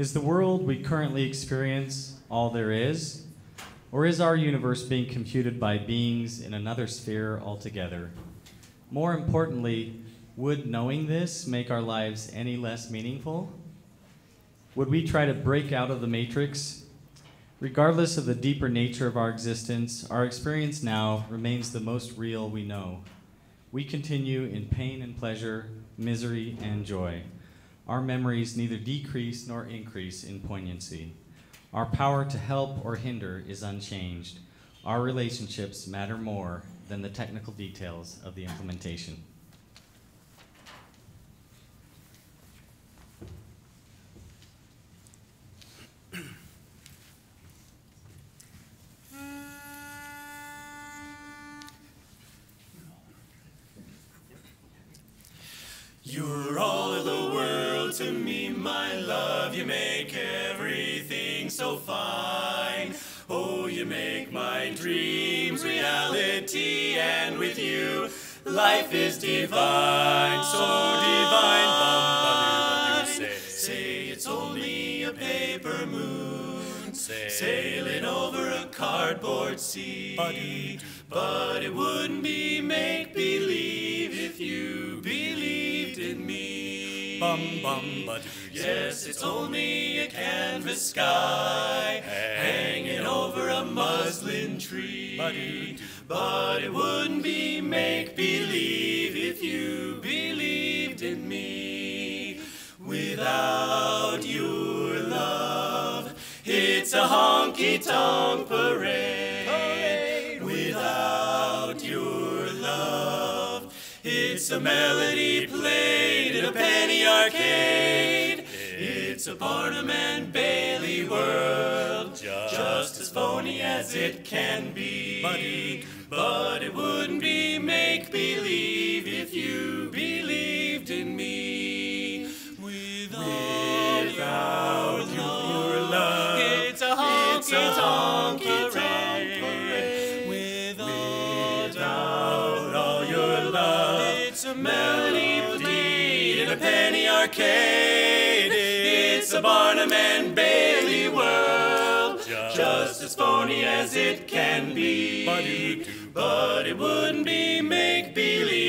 Is the world we currently experience all there is? Or is our universe being computed by beings in another sphere altogether? More importantly, would knowing this make our lives any less meaningful? Would we try to break out of the matrix? Regardless of the deeper nature of our existence, our experience now remains the most real we know. We continue in pain and pleasure, misery and joy. Our memories neither decrease nor increase in poignancy. Our power to help or hinder is unchanged. Our relationships matter more than the technical details of the implementation. You're all of the world to me, my love. You make everything so fine. Oh, you make my dreams reality, and with you, life is divine, so divine. Say, say it's only a paper moon, sailing over a cardboard sea. But it wouldn't be Bum bum ba Yes, it's only a canvas sky hanging over a muslin tree. But it wouldn't be make believe if you believed in me. Without your love, it's a honky tonk parade. It's a melody played in a penny arcade. It's a Barnum and Bailey world, just as phony as it can be. But it wouldn't be make believe it's a melody in a penny arcade. It's a Barnum and Bailey world, just as phony as it can be. But it wouldn't be make believe